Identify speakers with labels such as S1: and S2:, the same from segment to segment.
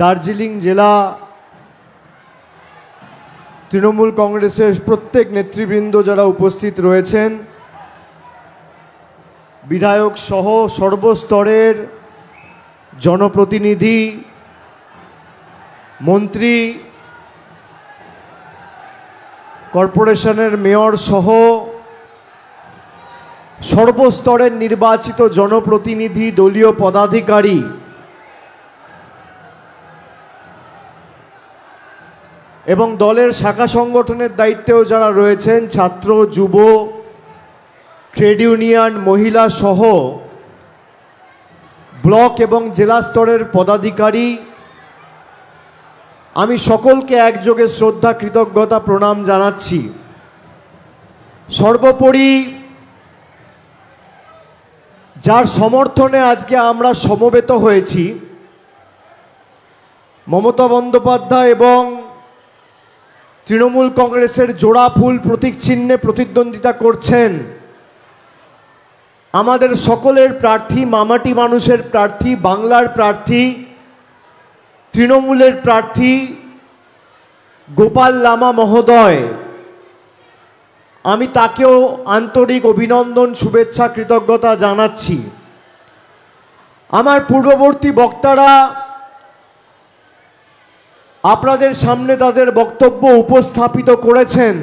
S1: দার্জিলিং জেলা তৃণমূল কংগ্রেসের প্রত্যেক নেতৃবৃন্দ যারা উপস্থিত রয়েছেন, বিধায়ক সহ সর্বস্তরের জনপ্রতিনিধি, মন্ত্রী, কর্পোরেশনের মেয়র সহ সর্বস্তরের নির্বাচিত জনপ্রতিনিধি, দলীয় পদাধিকারী এবং দলের শাখা সংগঠনের দায়িত্বেও যারা রয়েছেন, ছাত্র, যুব, ট্রেড ইউনিয়ন, মহিলা সহ ব্লক এবং জেলা স্তরের পদাধিকারী, আমি সকলকে একযোগে শ্রদ্ধা, কৃতজ্ঞতা, প্রণাম জানাচ্ছি। সর্বোপরি যার সমর্থনে আজকে আমরা সমবেত হয়েছি, মমতা বন্দ্যোপাধ্যায় এবং তৃণমূল কংগ্রেসের জোড়া ফুল প্রতীক চিহ্নে প্রতিদ্বন্দ্বিতা করছেন। আমাদের সকলের প্রার্থী, মামাটি মানুষের প্রার্থী, বাংলার প্রার্থী, তৃণমূলের প্রার্থী গোপাল লামা মহোদয়। আমি তাকেও আন্তরিক অভিনন্দন, শুভেচ্ছা, কৃতজ্ঞতা জানাচ্ছি। আমার পূর্ববর্তী বক্তারা আপনাদের সামনে তাদের বক্তব্য উপস্থাপিত করেছেন।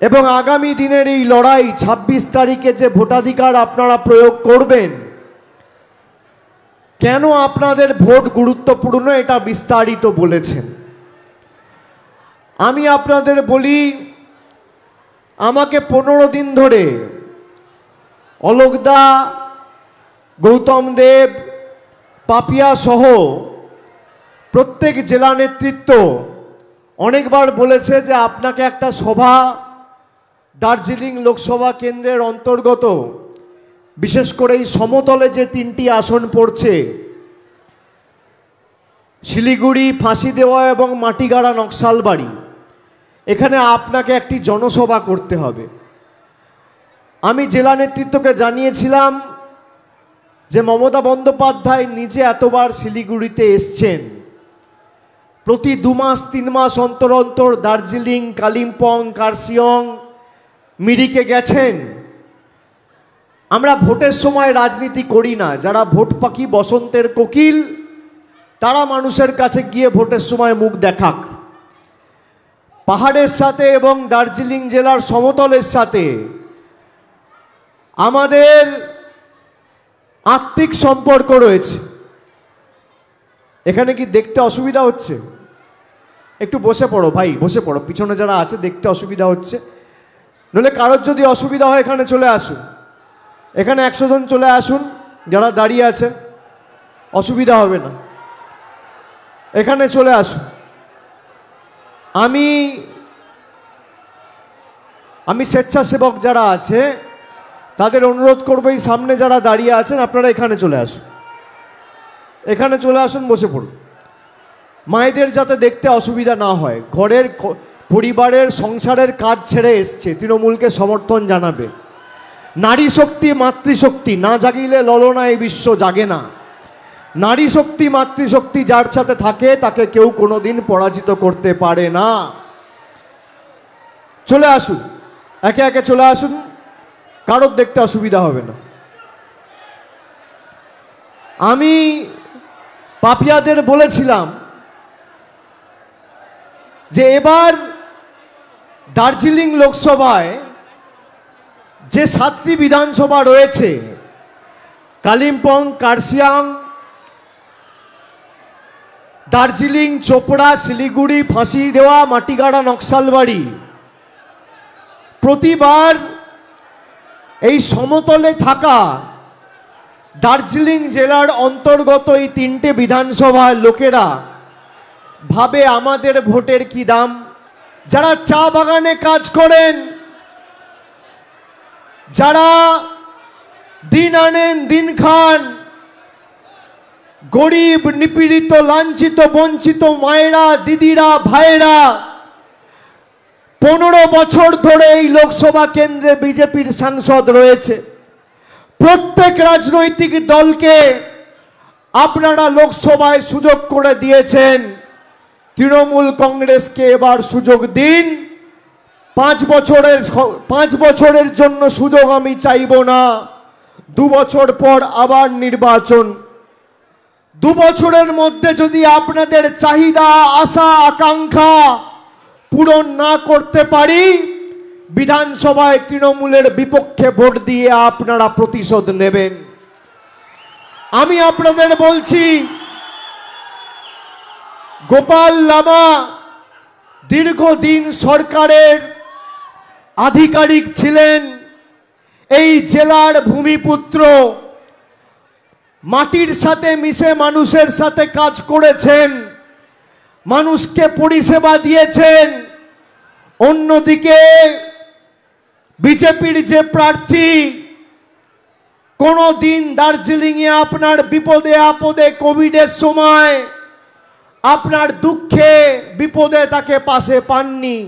S1: এবং আগামী দিনের এই লড়াই ২৬ তারিখে যে ভোটাধিকার আপনারা প্রয়োগ করবেন, কেন আপনাদের ভোট গুরুত্বপূর্ণ এটা বিস্তারিত বলেছেন। আমি আপনাদের বলি, আমাকে পনেরো দিন ধরে অলোকদা গৌতম দেব, পাপিয়া সহ প্রত্যেক জেলা নেতৃত্ব অনেকবার বলেছে যে আপনাকে একটা সভা দার্জিলিং লোকসভা কেন্দ্রের অন্তর্গত, বিশেষ করে এই সমতলে যে তিনটি আসন পড়ছে, শিলিগুড়ি ফাঁসি দেওয়া এবং মাটিগাড়া নকশালবাড়ি, এখানে আপনাকে একটি জনসভা করতে হবে। আমি জেলা নেতৃত্বকে জানিয়েছিলাম যে মমতা বন্দ্যোপাধ্যায় নিজে এতবার শিলিগুড়িতে এসছেন। প্রতি দু মাস, তিন মাস অন্তর অন্তর দার্জিলিং, কালিম্পং কার্সিয়ং মিরিকে গেছেন। আমরা ভোটের সময় রাজনীতি করি না। যারা ভোট পাখি বসন্তের কোকিল, তারা মানুষের কাছে গিয়ে ভোটের সময় মুখ দেখাক। পাহাড়ের সাথে এবং দার্জিলিং জেলার সমতলের সাথে আমাদের আত্মিক সম্পর্ক রয়েছে। এখানে কি দেখতে অসুবিধা হচ্ছে? একটু বসে পড়ো ভাই, বসে পড়ো। পিছনে যারা আছে, দেখতে অসুবিধা হচ্ছে। নইলে কারোর যদি অসুবিধা হয়, এখানে চলে আসুন। এখানে একশো জন চলে আসুন, যারা দাঁড়িয়ে আছে। অসুবিধা হবে না। এখানে চলে আসুন। আমি আমি স্বেচ্ছাসেবক যারা আছে, তাদের অনুরোধ করব, এই সামনে যারা দাঁড়িয়ে আছেন, আপনারা এখানে চলে আসুন। এখানে চলে আসুন, বসে পড়ুন। মায়েদের যাতে দেখতে অসুবিধা না হয়, ঘরের পরিবারের সংসারের কাজ ছেড়ে এসছে, তৃণমূলকে সমর্থন জানাবে। নারী শক্তি মাতৃশক্তি, না জাগিলে ললনা এই বিশ্ব জাগে না। নারী শক্তি মাতৃশক্তি যার সাথে থাকে, তাকে কেউ কোনোদিন পরাজিত করতে পারে না। চলে আসুন, একে একে চলে আসুন, কারোর দেখতে অসুবিধা হবে না। আমি পাপিয়াদের বলেছিলাম যে এবার দার্জিলিং লোকসভায় যে সাতটি বিধানসভা রয়েছে, কালিম্পং, কার্শিয়াং, দার্জিলিং, চোপড়া, শিলিগুড়ি, ফাঁসি দেওয়া, মাটিগাড়া, নকশালবাড়ি, প্রতিবার এই সমতলে থাকা দার্জিলিং জেলার অন্তর্গত এই তিনটে বিধানসভার লোকেরা ভাবে আমাদের ভোটের কি দাম? যারা চা বাগানে কাজ করেন, যারা দিন আনেন, দিন খান, গরিব, নিপীড়িত, লাঞ্ছিত, বঞ্চিত মায়েরা, দিদিরা, ভাইয়েরা, পনেরো বছর ধরে এই লোকসভা কেন্দ্রে বিজেপির সাংসদ রয়েছে। প্রত্যেক রাজনৈতিক দলকে আপনারা লোকসভায় সুযোগ করে দিয়েছেন। তৃণমূল কংগ্রেসকে এবার সুযোগ দিন। পাঁচ বছরের পাঁচ বছরের জন্য সুযোগ আমি চাইব না। দু বছর পর আবার নির্বাচন। দু বছরের মধ্যে যদি আপনাদের চাহিদা, আশা, আকাঙ্ক্ষা পূরণ না করতে পারি, বিধানসভায় তৃণমূলের বিপক্ষে ভোট দিয়ে আপনারা প্রতিশোধ নেবেন। আমি আপনাদের বলছি গোপাল লামা দীর্ঘদিন সরকারের আধিকারিক ছিলেন। এই জেলার ভূমিপুত্র মাটির সাথে মিশে মানুষের সাথে কাজ করেছেন, মানুষকে পরিষেবা দিয়েছেন। অন্যদিকে বিজেপির যে প্রার্থী কোনো দিন দার্জিলিংয়ে আপনার বিপদে আপদে কোভিডের সময় আপনার দুঃখে, বিপদে তাকে পাশে পাননি।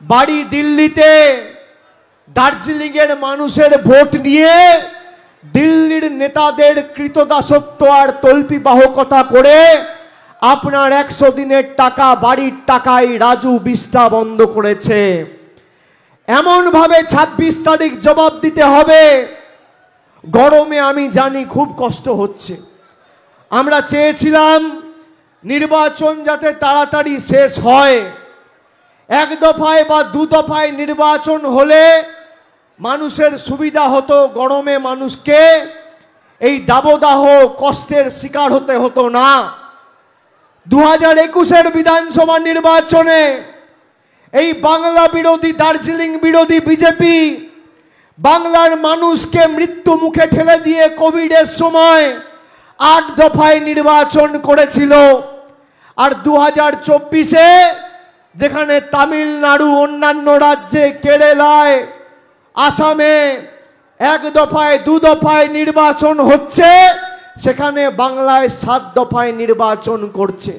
S1: বাড়ি দিল্লিতে দার্জিলিংয়ের মানুষের ভোট নিয়ে দিল্লির নেতাদের কৃতদাসত্ব আর তল্পি বাহকতা করে আপনার একশো দিনের টাকা, বাড়ির টাকায় রাজু বিস্তা বন্ধ করেছে। এমনভাবে ছাব্বিশ তারিখ জবাব দিতে হবে। গরমে আমি জানি খুব কষ্ট হচ্ছে। আমরা চেয়েছিলাম নির্বাচন যাতে তাড়াতাড়ি শেষ হয়। এক দফায় বা দু দফায় নির্বাচন হলে মানুষের সুবিধা হতো, গরমে মানুষকে এই দাবদাহ কষ্টের শিকার হতে হতো না। দু হাজার একুশের বিধানসভা নির্বাচনে এই বাংলা বিরোধী, দার্জিলিং বিরোধী বিজেপি বাংলার মানুষকে মৃত্যু মুখে ঠেলে দিয়ে কোভিডের সময় আট দফায় নির্বাচন করেছিল। আর দু হাজার চব্বিশে যেখানে তামিলনাড়ু অন্যান্য রাজ্যে কেরালায়, আসামে এক দফায়, দু দফায় নির্বাচন হচ্ছে, সেখানে বাংলায় সাত দফায় নির্বাচন করছে।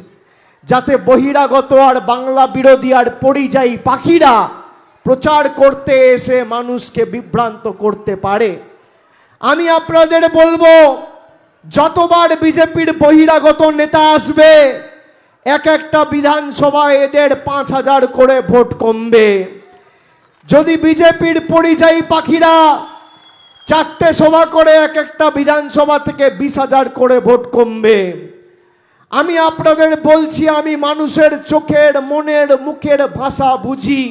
S1: যাতে বহিরাগত আর বাংলা বিরোধী আর পরিযায়ী পাখিরা প্রচার করতে এসে মানুষকে বিভ্রান্ত করতে পারে। আমি আপনাদের বলব, যতবার বিজেপির বহিরাগত নেতা আসবে এক একটা বিধানসভায় এদের পাঁচ হাজার করে ভোট কমবে। যদি বিজেপির পরিযায়ী পাখিরা চারটে সভা করে এক একটা বিধানসভা থেকে বিশ হাজার করে ভোট কমবে। আমি আপনাদের বলছি, আমি মানুষের চোখের, মনের, মুখের ভাষা বুঝি।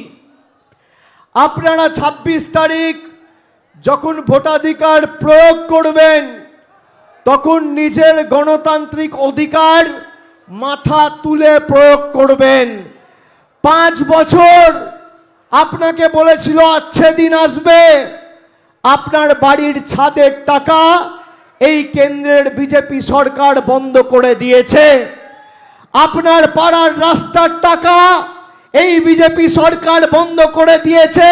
S1: আপনারা ২৬ তারিখ যখন ভোটাধিকার প্রয়োগ করবেন, তখন নিজের গণতান্ত্রিক অধিকার মাথা তুলে প্রয়োগ করবেন। পাঁচ বছর আপনাকে বলেছিল আচ্ছে দিন আসবে। আপনার বাড়ির ছাদের টাকা এই কেন্দ্রের বিজেপি সরকার বন্ধ করে দিয়েছে। আপনার পাড়ার রাস্তার টাকা এই বিজেপি সরকার বন্ধ করে দিয়েছে।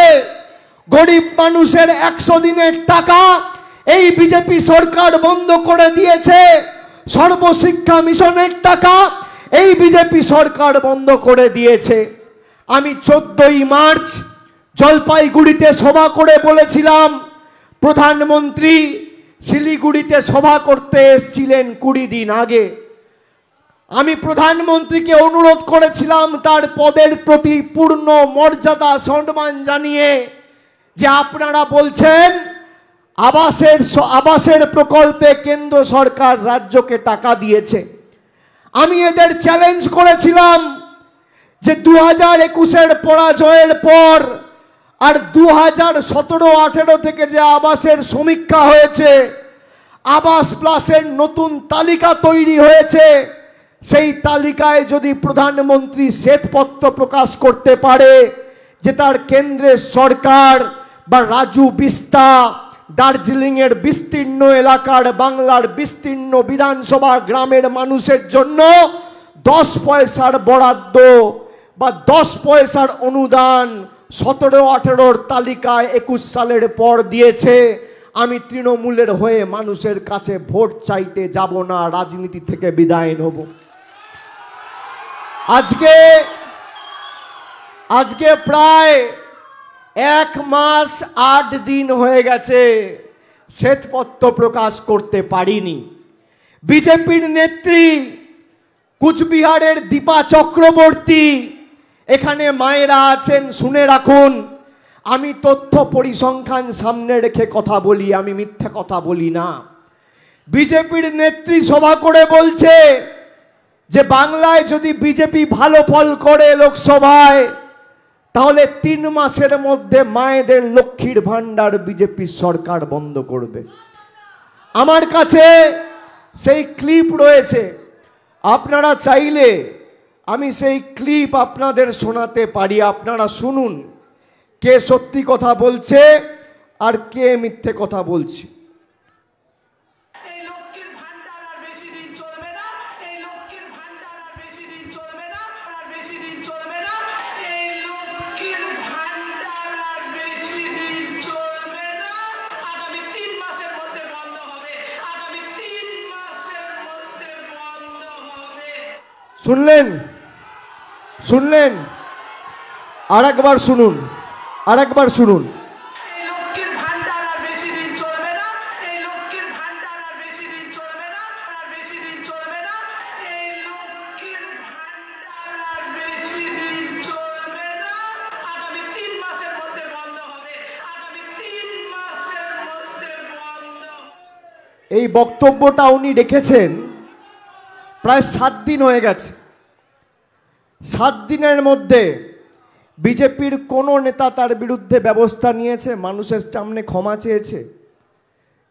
S1: গরিব মানুষের একশো দিনের টাকা এই বিজেপি সরকার বন্ধ করে দিয়েছে। সর্বশিক্ষা মিশনের টাকা এই বিজেপি সরকার বন্ধ করে দিয়েছে। আমি চোদ্দই মার্চ জলপাইগুড়িতে সভা করে বলেছিলাম, প্রধানমন্ত্রী শিলিগুড়িতে সভা করতে এসছিলেন কুড়ি দিন আগে। আমি প্রধানমন্ত্রীকে অনুরোধ করেছিলাম, তার পদের প্রতি পূর্ণ মর্যাদা, সম্মান জানিয়ে যে আপনারা বলছেন আবাসের আবাসের প্রকল্পে কেন্দ্র সরকার রাজ্যকে টাকা দিয়েছে। আমি এদের চ্যালেঞ্জ করেছিলাম যে দু হাজার একুশের পরাজয়ের পর আর দু হাজার সতেরো আঠেরো থেকে যে আবাসের সমীক্ষা হয়েছে, আবাস প্লাসের নতুন তালিকা তৈরি হয়েছে। সেই তালিকায় যদি প্রধানমন্ত্রী শ্বেতপত্র প্রকাশ করতে পারে, যে তার কেন্দ্রের সরকার বা রাজু বিস্তা দার্জিলিংয়ের বিস্তীর্ণ এলাকার বাংলার বিস্তীর্ণ বিধানসভা গ্রামের মানুষের জন্য দশ পয়সার বরাদ্দ বা দশ পয়সার অনুদান সতেরো আঠেরোর তালিকায় একুশ সালের পর দিয়েছে। আমি তৃণমূলের হয়ে মানুষের কাছে ভোট চাইতে যাব না, রাজনীতি থেকে বিদায় নেব। আজকে আজকে প্রায় এক মাস আট দিন হয়ে গেছে, শ্বেতপত্র প্রকাশ করতে পারিনি। বিজেপির নেত্রী কুচবিহারের দীপা চক্রবর্তী, এখানে মায়েরা আছেন, শুনে রাখুন। আমি তথ্য পরিসংখ্যান সামনে রেখে কথা বলি, আমি মিথ্যা কথা বলি না। বিজেপির নেত্রী সভা করে বলছে যে, বাংলায় যদি বিজেপি ভালো ফল করে লোকসভায় তাহলে তিন মাসের মধ্যে মায়েদের লক্ষ্মীর ভাণ্ডার বিজেপি সরকার বন্ধ করবে। আমার কাছে সেই ক্লিপ রয়েছে। আপনারা চাইলে আমি সেই ক্লিপ আপনাদের শোনাতে পারি। আপনারা শুনুন। কে সত্যি কথা বলছে আর কে মিথ্যে কথা বলছে। শুনলেন? শুনলেন? আর একবার শুনুন। আর একবার শুনুন
S2: এই
S1: বক্তব্যটা উনি রেখেছেন প্রায় সাত দিন হয়ে গেছে। সাত দিনের মধ্যে বিজেপির কোনো নেতা তার বিরুদ্ধে ব্যবস্থা নিয়েছে? মানুষের সামনে ক্ষমা চেয়েছে?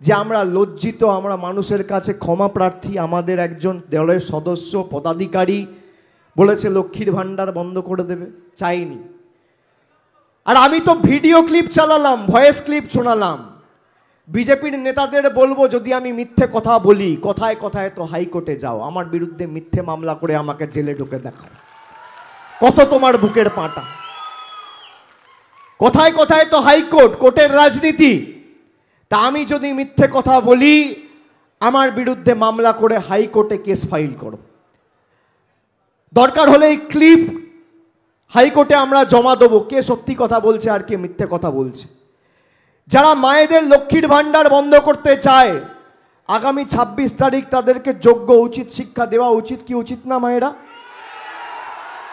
S1: যে আমরা লজ্জিত, আমরা মানুষের কাছে ক্ষমা প্রার্থী, আমাদের একজন দলের সদস্য, পদাধিকারী বলেছে লক্ষ্মীর ভাণ্ডার বন্ধ করে দেবে। চাইনি। আর আমি তো ভিডিও ক্লিপ চালালাম, ভয়েস ক্লিপ শোনালাম। বিজেপির নেতাদের বলব, যদি আমি মিথ্যে কথা বলি, কথায় কথায় তো হাইকোর্টে যাও। আমার বিরুদ্ধে মিথ্যে মামলা করে আমাকে জেলে ঢুকে দেখাও। কত তোমার বুকের পাটা? কথায় কথায় তো হাইকোর্ট, কোর্টের রাজনীতি। তা আমি যদি মিথ্যে কথা বলি, আমার বিরুদ্ধে মামলা করে হাইকোর্টে কেস ফাইল করো। দরকার হলে এই ক্লিপ হাইকোর্টে আমরা জমা দেবো। কে সত্যি কথা বলছে আর কে মিথ্যে কথা বলছে? যারা মায়েদের লক্ষ্মীর ভাণ্ডার বন্ধ করতে চায়, আগামী ২৬ তারিখ তাদেরকে যোগ্য উচিত শিক্ষা দেওয়া উচিত কি উচিত না মায়েরা?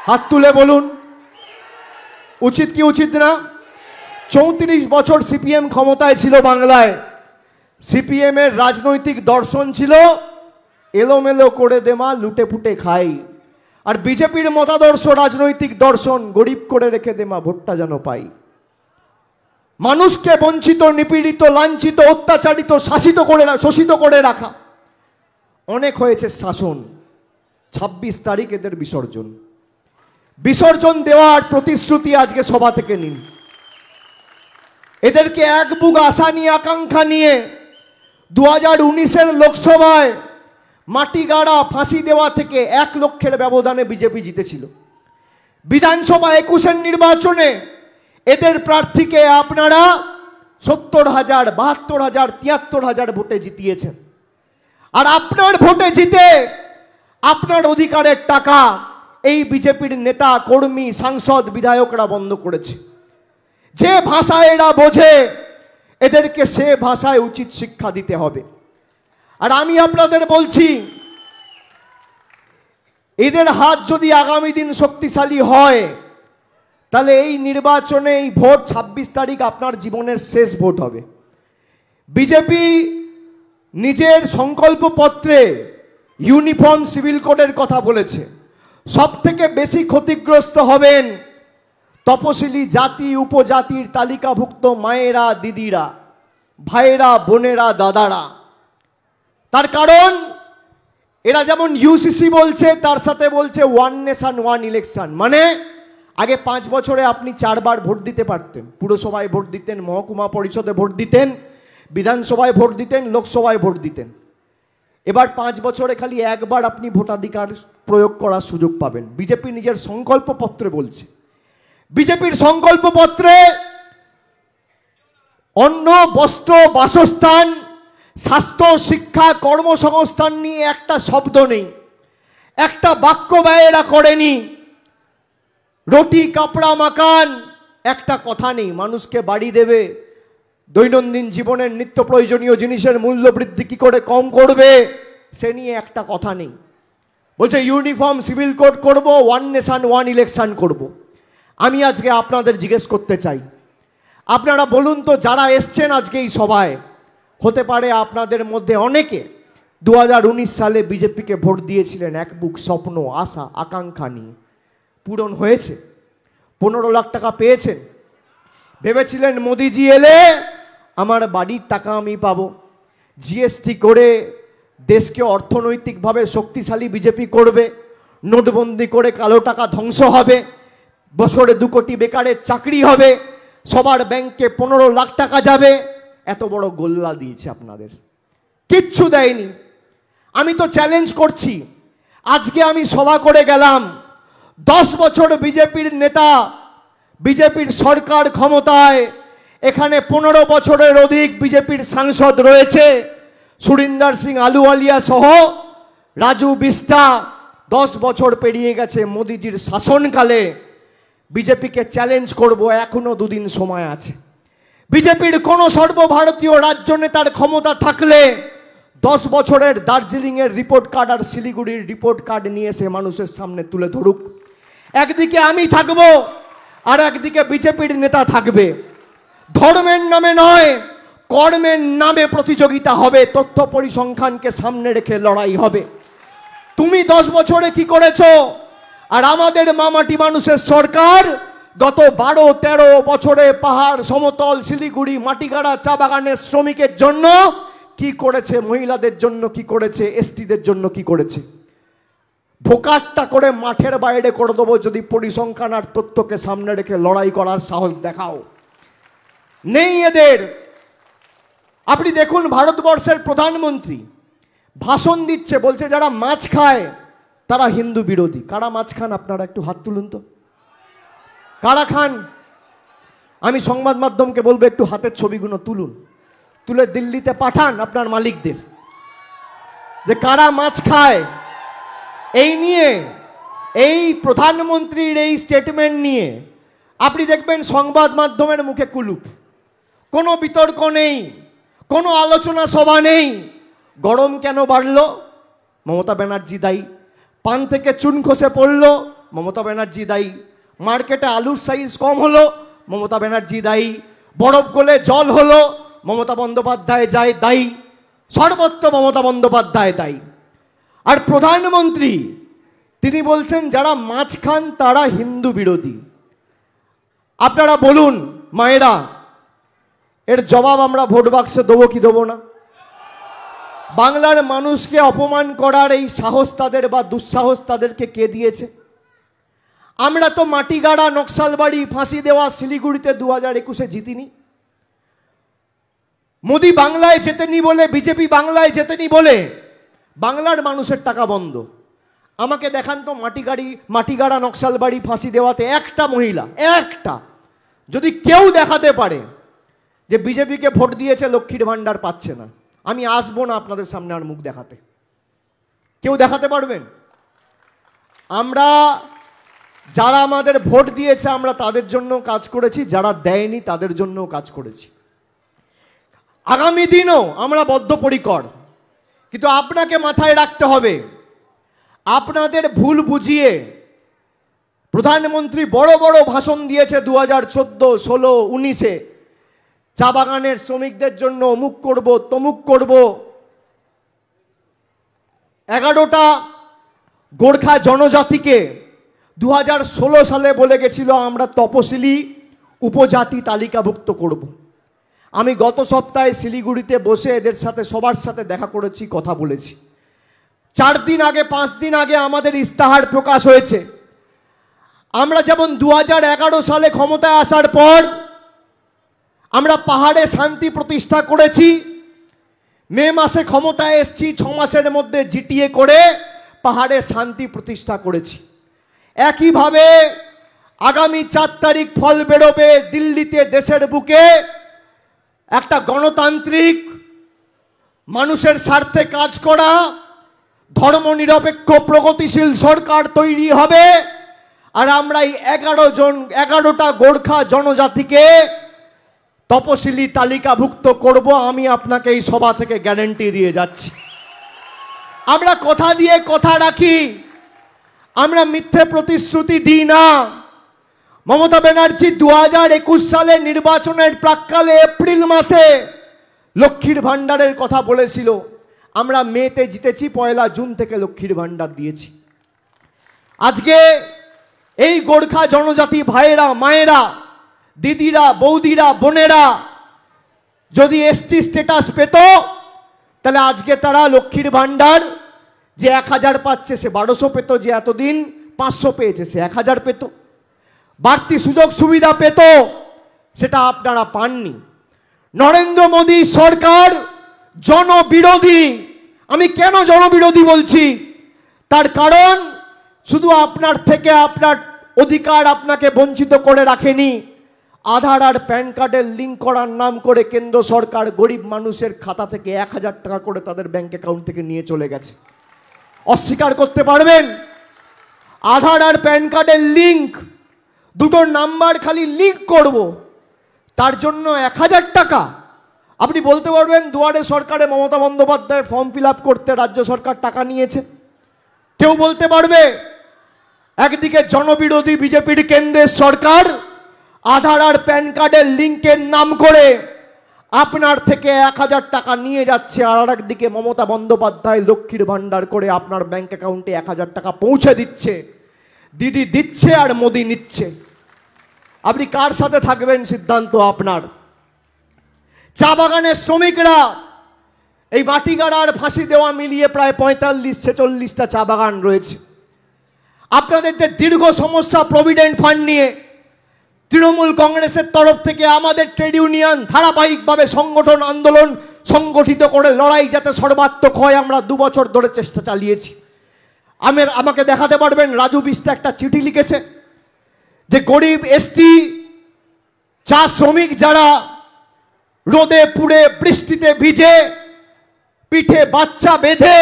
S1: হাত তুলে বলুন। উচিত কি উচিত না? চৌত্রিশ বছর সিপিএম ক্ষমতায় ছিল বাংলায়। সিপিএম এর রাজনৈতিক দর্শন ছিল এলোমেলো করে দেমা লুটে ফুটে খাই। আর বিজেপির মতাদর্শ রাজনৈতিক দর্শন গরিব করে রেখে দেমা ভোটটা যেন পাই। মানুষকে বঞ্চিত, নিপীড়িত, লাঞ্ছিত, অত্যাচারিত, শাসিত করে শোষিত করে রাখা। অনেক হয়েছে শাসন। ২৬ তারিখ এদের বিসর্জন। বিসর্জন দেওয়ার প্রতিশ্রুতি আজকে সভা থেকে নিন। এদেরকে এক বুক আশা নিয়ে, আকাঙ্ক্ষা নিয়ে দু হাজার উনিশের লোকসভায় মাটি গাড়া ফাঁসি দেওয়া থেকে এক লক্ষের ব্যবধানে বিজেপি জিতেছিল। বিধানসভা একুশের নির্বাচনে এদের প্রার্থীকে আপনারা সত্তর হাজার, বাহাত্তর হাজার, তিয়াত্তর হাজার ভোটে জিতিয়েছেন। আর আপনার ভোটে জিতে আপনার অধিকারের টাকা এই বিজেপির নেতা, কর্মী, সাংসদ, বিধায়করা বন্ধ করেছে। যে ভাষায় এরা বোঝে, এদেরকে সে ভাষায় উচিত শিক্ষা দিতে হবে। আর আমি আপনাদের বলছি, এদের হাত যদি আগামী দিন শক্তিশালী হয় তাহলে এই নির্বাচনে এই ভোট ২৬ তারিখ আপনার জীবনের শেষ ভোট হবে। বিজেপি নিজের সংকল্পপত্রে ইউনিফর্ম সিভিল কোডের কথা বলেছে। সব থেকে বেশি ক্ষতিগ্রস্ত হবেন তপশিলি জাতি, উপজাতির তালিকাভুক্ত মায়েরা, দিদিরা, ভাইয়েরা, বোনেরা, দাদারা। তার কারণ, এরা যেমন ইউসিসি বলছে, তার সাথে বলছে ওয়ান নেশন ওয়ান ইলেকশন মানে আগে পাঁচ বছরে আপনি চারবার ভোট দিতে পারতেন। পুরসভায় ভোট দিতেন, মহকুমা পরিষদে ভোট দিতেন, বিধানসভায় ভোট দিতেন, লোকসভায় ভোট দিতেন। এবার পাঁচ বছরে খালি একবার আপনি ভোটাধিকার প্রয়োগ করার সুযোগ পাবেন। বিজেপি নিজের সংকল্পপত্রে বলছে। বিজেপির সংকল্পপত্রে অন্ন, বস্ত্র, বাসস্থান, স্বাস্থ্য, শিক্ষা, কর্মসংস্থান নিয়ে একটা শব্দ নেই। একটা বাক্য ব্যয় এরা করেনি। রুটি, কাপড়া মাকান একটা কথা নেই, মানুষকে বাড়ি দেবে। দৈনন্দিন জীবনের নিত্য প্রয়োজনীয় জিনিসের মূল্য বৃদ্ধি কি করে কম করবে, সে নিয়ে একটা কথা নেই। বলছে, ইউনিফর্ম, সিভিল কোড করব ওয়ান নেশান ওয়ান ইলেকশন করব। আমি আজকে আপনাদের জিজ্ঞেস করতে চাই। আপনারা বলুন তো, যারা এসছেন আজকে এই সভায়, হতে পারে আপনাদের মধ্যে অনেকে দু হাজার উনিশ সালে বিজেপিকে ভোট দিয়েছিলেন, এক বুক স্বপ্ন, আশা, আকাঙ্ক্ষা নিয়ে। পূরণ হয়েছে। পনেরো লাখ টাকা পেয়েছেন। ভেবেছিলেন মোদিজি এলে আমার বাড়ির টাকা আমি পাব। জিএসটি করে দেশকে অর্থনৈতিকভাবে শক্তিশালী বিজেপি করবে। নোটবন্দি করে কালো টাকা ধ্বংস হবে। বছরে দু কোটি বেকারের চাকরি হবে। সবার ব্যাংকে পনেরো লাখ টাকা যাবে। এত বড় গোল্লা দিয়েছে আপনাদের। কিচ্ছু দেয়নি। আমি তো চ্যালেঞ্জ করছি। আজকে আমি সভা করে গেলাম। দশ বছর বিজেপির নেতা, বিজেপির সরকার ক্ষমতায়, এখানে পনেরো বছরের অধিক বিজেপির সাংসদ রয়েছে। সুরিন্দর সিং আলুওয়ালিয়া সহ রাজু বিস্তা দশ বছর পেরিয়ে গেছে মোদিজির শাসনকালে। বিজেপিকে চ্যালেঞ্জ করব, এখনও দুদিন সময় আছে। বিজেপির কোন সর্বভারতীয় রাজ্য নেতার ক্ষমতা থাকলে দশ বছরের দার্জিলিংয়ের রিপোর্ট কার্ড আর শিলিগুড়ির রিপোর্ট কার্ড নিয়ে এসে মানুষের সামনে তুলে ধরুক। একদিকে আমি থাকব আর একদিকে বিজেপির নেতা থাকবে। ধর্মের নামে নয়, কর্মের নামে প্রতিযোগিতা হবে, তথ্য পরিসংখ্যানকে সামনে রেখে লড়াই হবে। তুমি দশ বছরে কি করেছ? আর আমাদের মামাটি মানুষের সরকার গত বারো, তেরো বছরে পাহাড়, সমতল, শিলিগুড়ি, মাটিগাড়া, চা বাগানের শ্রমিকের জন্য কি করেছে? মহিলাদের জন্য কি করেছে? এসটিদের জন্য কি করেছে? ভোকাটটা করে মাঠের বাইরে করে দেবো যদি পরিসংখ্যান আর তথ্যকে সামনে রেখে লড়াই করার সাহস দেখাও। নেই এদের। আপনি দেখুন ভারতবর্ষের প্রধানমন্ত্রী ভাষণ দিচ্ছে, বলছে যারা মাছ খায় তারা হিন্দু বিরোধী। কারা মাছ খান, আপনারা একটু হাত তুলুন তো। কারা খান? আমি সংবাদ মাধ্যমকে বলব একটু হাতের ছবিগুলো তুলুন। তুলে দিল্লিতে পাঠান আপনার মালিকদের। যে কারা মাছ খায় এই নিয়ে, এই প্রধানমন্ত্রীর এই স্টেটমেন্ট নিয়ে, আপনি দেখবেন সংবাদ মাধ্যমের মুখে কুলুপ। কোনো বিতর্ক নেই, কোনো আলোচনা সভা নেই। গরম কেন বাড়ল? মমতা ব্যানার্জি দায়ী। পান থেকে চুন খসে পড়ল? মমতা ব্যানার্জি দায়ী। মার্কেটে আলুর সাইজ কম হলো? মমতা ব্যানার্জি দায়ী। বরফ গলে জল হলো? মমতা বন্দ্যোপাধ্যায় যায় দায়ী। সর্বত্র মমতা বন্দ্যোপাধ্যায় দায়ী। আর প্রধানমন্ত্রী, তিনি বলছেন, যারা মাছ খান, তারা হিন্দু বিরোধী। আপনারা বলুন, মায়েরা, এর জবাব আমরা ভোট বাক্সে দেবো কি দেবো না? বাংলার মানুষকে অপমান করার এই সাহস তাদের বা দুঃসাহস তাদেরকে কে দিয়েছে? আমরা তো মাটিগাড়া, নকশালবাড়ি, ফাঁসি দেওয়া শিলিগুড়িতে দু হাজার একুশে জিতিনি। মোদি বাংলায় জেতেনি বলে, বিজেপি বাংলায় জেতেনি বলে বাংলার মানুষের টাকা বন্ধ। আমাকে দেখান তো মাটি মাটিগাড়ি মাটিগাড়া নকশালবাড়ি ফাঁসি দেওয়াতে একটা মহিলা, একটা। যদি কেউ দেখাতে পারে যে বিজেপিকে ভোট দিয়েছে, লক্ষ্মীর ভাণ্ডার পাচ্ছে না। আমি আসব না আপনাদের সামনে আর মুখ দেখাতে। কেউ দেখাতে পারবেন? আমরা যারা আমাদের ভোট দিয়েছে, আমরা তাদের জন্য কাজ করেছি, যারা দেয়নি, তাদের জন্য কাজ করেছি। আগামী দিনও আমরা বদ্ধপরিকর। কিন্তু আপনাকে মাথায় রাখতে হবে, আপনাদের ভুল বুঝিয়ে প্রধানমন্ত্রী বড় বড় ভাষণ দিয়েছে দু হাজার চোদ্দ, ষোলো, উনিশে চা বাগানের শ্রমিকদের জন্য অমুক করব, তমুক করব এগারোটা গোর্খা জনজাতিকে দু হাজার ষোলো সালে বলে গেছিল, আমরা তপশিলি উপজাতি তালিকাভুক্ত করব। আমি গত সপ্তাহে শিলিগুড়িতে বসে এদের সাথে, সবার সাথে দেখা করেছি, কথা বলেছি। চার দিন আগে, পাঁচ দিন আগে আমাদের ইস্তাহার প্রকাশ হয়েছে। আমরা যেমন দু হাজার এগারো সালে ক্ষমতায় আসার পর আমরা পাহাড়ে শান্তি প্রতিষ্ঠা করেছি, মে মাসে ক্ষমতায় এসছি, ছ মাসের মধ্যে জিটিএ করে পাহাড়ে শান্তি প্রতিষ্ঠা করেছি। একইভাবে আগামী চার তারিখ ফল বেরোবে দিল্লিতে দেশের বুকে। একটা গণতান্ত্রিক মানুষের স্বার্থে কাজ করা ধর্মনিরপেক্ষ প্রগতিশীল সরকার তৈরি হবে, আর আমরা এই এগারো জন, এগারোটা গোর্খা জনজাতিকে তপশিলি তালিকাভুক্ত করব, আমি আপনাকে এই সভা থেকে গ্যারেন্টি দিয়ে যাচ্ছি। আমরা কথা দিয়ে কথা রাখি, আমরা মিথ্যে প্রতিশ্রুতি দিই না। মমতা ব্যানার্জি দু হাজার একুশ সালের নির্বাচনের প্রাককালে এপ্রিল মাসে লক্ষ্মীর ভাণ্ডারের কথা বলেছিল। আমরা মেতে জিতেছি, পয়লা জুন থেকে লক্ষ্মীর ভাণ্ডার দিয়েছি। আজকে এই গোর্খা জনজাতি ভাইয়েরা, মায়েরা, দিদিরা, বৌদিরা, বোনেরা যদি এসটি স্টেটাস পেত, তাহলে আজকে তারা লক্ষ্মীর ভাণ্ডার যে এক হাজার পাচ্ছে সে বারোশো পেত যে এতদিন, পাঁচশো পেয়েছে সে এক হাজার পেত। বাড়তি সুযোগ সুবিধা পেত, সেটা আপনারা পাননি। নরেন্দ্র মোদী সরকার জনবিরোধী। আমি কেন জনবিরোধী বলছি? তার কারণ, শুধু আপনার থেকে আপনার অধিকার আপনাকে বঞ্চিত করে রাখেনি। আধার আর প্যান কার্ডের লিঙ্ক করার নাম করে কেন্দ্র সরকার গরিব মানুষের খাতা থেকে এক হাজার টাকা করে তাদের ব্যাংক অ্যাকাউন্ট থেকে নিয়ে চলে গেছে। অস্বীকার করতে পারবেন? আধার আর প্যান কার্ডের লিঙ্ক দুটো নাম্বার খালি লিঙ্ক করব। তার জন্য এক হাজার টাকা। আপনি বলতে পারবেন, দুয়ারে সরকারে মমতা বন্দ্যোপাধ্যায় ফর্ম ফিল করতে রাজ্য সরকার টাকা নিয়েছে। কেউ বলতে পারবে, একদিকে জনবিরোধী বিজেপির কেন্দ্রের সরকার, আধার আর প্যান কার্ডের লিঙ্কের নাম করে আপনার থেকে এক হাজার টাকা নিয়ে যাচ্ছে, আর একদিকে মমতা বন্দ্যোপাধ্যায় লক্ষ্মীর ভাণ্ডার করে আপনার ব্যাংক অ্যাকাউন্টে এক হাজার টাকা পৌঁছে দিচ্ছে। দিদি দিচ্ছে আর মোদি নিচ্ছে। আপনি কার সাথে থাকবেন? সিদ্ধান্ত আপনার। চা বাগানের শ্রমিকরা এই মাটিগাড়া আর ফাঁসি দেওয়া মিলিয়ে প্রায় পঁয়তাল্লিশ ছেচল্লিশটা চা বাগান রয়েছে। আপনাদের যে দীর্ঘ সমস্যা প্রভিডেন্ট ফান্ড নিয়ে তৃণমূল কংগ্রেসের তরফ থেকে আমাদের ট্রেড ইউনিয়ন ধারাবাহিকভাবে সংগঠন আন্দোলন সংগঠিত করে লড়াই যাতে সর্বাত্মক হয়, আমরা দু বছর ধরে চেষ্টা চালিয়েছি। আমের আমাকে দেখাতে পারবেন? রাজু বিস্তা একটা চিঠি লিখেছে। যে গরিব এসটি চা শ্রমিক যারা রোদে পুড়ে বৃষ্টিতে ভিজে, পিঠে বাচ্চা বেঁধে,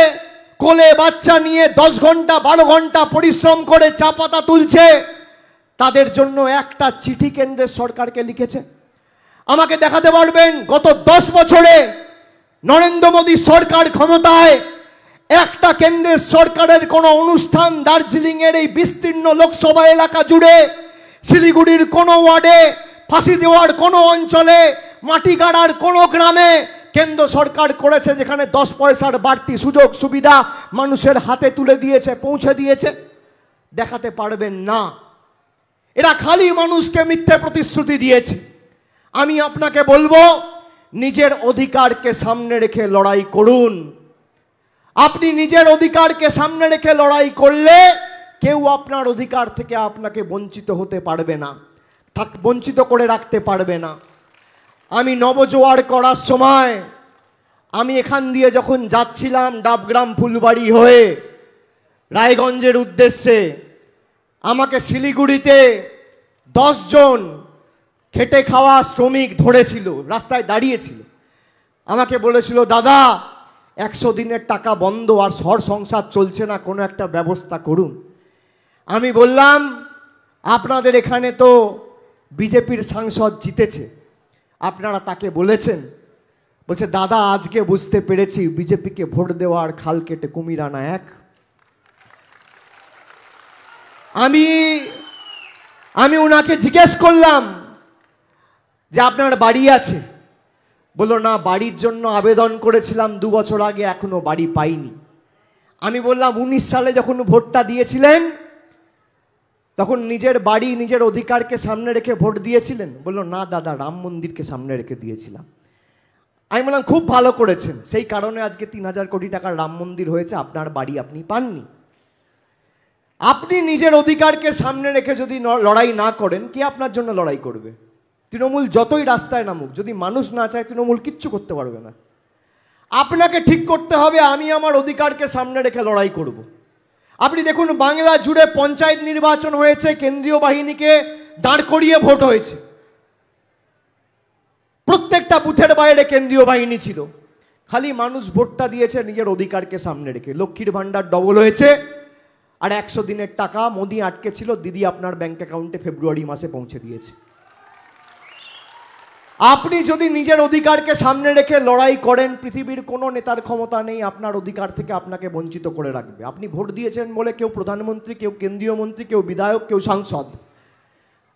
S1: কোলে বাচ্চা নিয়ে দশ ঘণ্টা, বারো ঘণ্টা পরিশ্রম করে চা পাতা তুলছে, তাদের জন্য একটা চিঠি কেন্দ্রের সরকারকে লিখেছে। আমাকে দেখাতে পারবেন, গত দশ বছরে নরেন্দ্র মোদী সরকার ক্ষমতায় একটা কেন্দ্রের সরকারের কোনো অনুষ্ঠান দার্জিলিংয়ের এই বিস্তীর্ণ লোকসভা এলাকা জুড়ে শিলিগুড়ির কোনো ওয়ার্ডে, ফাঁসি দেওয়ার কোনো অঞ্চলে, মাটি গাড়ার কোনো গ্রামে কেন্দ্র সরকার করেছে যেখানে দশ পয়সার বাড়তি সুযোগ সুবিধা মানুষের হাতে তুলে দিয়েছে, পৌঁছে দিয়েছে, দেখাতে পারবেন না। এরা খালি মানুষকে মিথ্যে প্রতিশ্রুতি দিয়েছে। আমি আপনাকে বলব, নিজের অধিকারকে সামনে রেখে লড়াই করুন। আপনি নিজের অধিকারকে সামনে রেখে লড়াই করলে কেউ আপনার অধিকার থেকে আপনাকে বঞ্চিত হতে পারবে না, থাক বঞ্চিত করে রাখতে পারবে না। আমি নবজোয়ার করার সময় আমি এখান দিয়ে যখন যাচ্ছিলাম ডাবগ্রাম ফুলবাড়ি হয়ে রায়গঞ্জের উদ্দেশ্যে, আমাকে শিলিগুড়িতে জন খেটে খাওয়া শ্রমিক ধরেছিল, রাস্তায় দাঁড়িয়েছিল। আমাকে বলেছিল, দাদা, একশো দিনের টাকা বন্ধ আর ঘর সংসার চলছে না, কোনো একটা ব্যবস্থা করুন। আমি বললাম, আপনাদের এখানে তো বিজেপির সাংসদ জিতেছে। আপনারা তাকে বলেছেন। বলছে, দাদা, আজকে বুঝতে পেরেছি, বিজেপিকে ভোট দেওয়ার খাল কেটে কুমির আনা এক। আমি আমি ওনাকে জিজ্ঞেস করলাম যে, আপনার বাড়ি আছে? বলল, না, বাড়ির জন্য আবেদন করেছিলাম দু বছর আগে, এখনও বাড়ি পাইনি। আমি বললাম, উনিশ সালে যখন ভোটটা দিয়েছিলেন তখন নিজের বাড়ি, নিজের অধিকারকে সামনে রেখে ভোট দিয়েছিলেন। বলল, না দাদা, রাম মন্দিরকে সামনে রেখে দিয়েছিলাম। আমি বললাম, খুব ভালো করেছেন। সেই কারণে আজকে তিন হাজার কোটি টাকার রাম মন্দির হয়েছে, আপনার বাড়ি আপনি পাননি। আপনি নিজের অধিকারকে সামনে রেখে যদি লড়াই না করেন, কে আপনার জন্য লড়াই করবে? তৃণমূল যতই রাস্তায় নামুক, যদি মানুষ না চায়, তৃণমূল কিচ্ছু করতে পারবে না। আপনাকে ঠিক করতে হবে, আমি আমার অধিকারকে সামনে রেখে লড়াই করব। আপনি দেখুন, বাংলা জুড়ে পঞ্চায়েত নির্বাচন হয়েছে, কেন্দ্রীয় বাহিনীকে দাঁড় করিয়ে ভোট হয়েছে। প্রত্যেকটা বুথের বাইরে কেন্দ্রীয় বাহিনী ছিল। খালি মানুষ ভোটটা দিয়েছে, নিজের অধিকারকে সামনে রেখে। লক্ষ্মীর ভাণ্ডার ডবল হয়েছে, আর একশো দিনের টাকা মোদি আটকে ছিল দিদি আপনার ব্যাংক অ্যাকাউন্টে ফেব্রুয়ারি মাসে পৌঁছে দিয়েছে। আপনি যদি নিজের অধিকারকে সামনে রেখে লড়াই করেন, পৃথিবীর কোনো নেতার ক্ষমতা নেই, আপনার অধিকার থেকে আপনাকে বঞ্চিত করে রাখবে। আপনি ভোট দিয়েছেন বলে কেউ প্রধানমন্ত্রী, কেউ কেন্দ্রীয় মন্ত্রী, কেউ বিধায়ক, কেউ সাংসদ।